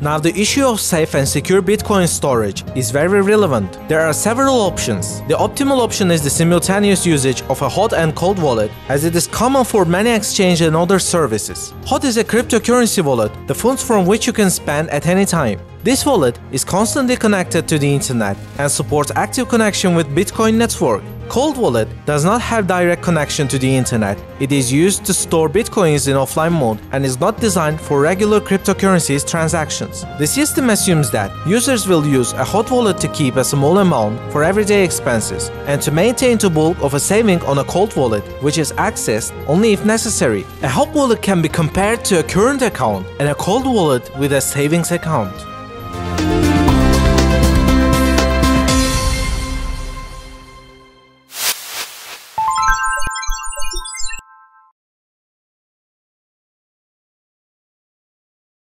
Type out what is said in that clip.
Now the issue of safe and secure Bitcoin storage is very relevant. There are several options. The optimal option is the simultaneous usage of a hot and cold wallet as it is common for many exchange and other services. Hot is a cryptocurrency wallet, the funds from which you can spend at any time. This wallet is constantly connected to the internet and supports active connection with Bitcoin network. Cold Wallet does not have direct connection to the internet. It is used to store bitcoins in offline mode and is not designed for regular cryptocurrencies transactions. The system assumes that users will use a hot wallet to keep a small amount for everyday expenses and to maintain the bulk of a saving on a cold wallet, which is accessed only if necessary. A hot wallet can be compared to a current account and a cold wallet with a savings account.